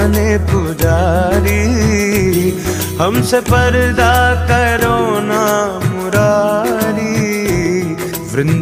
जाने पुजारी हमसे पर्दा करो ना मुरारी। वृंदा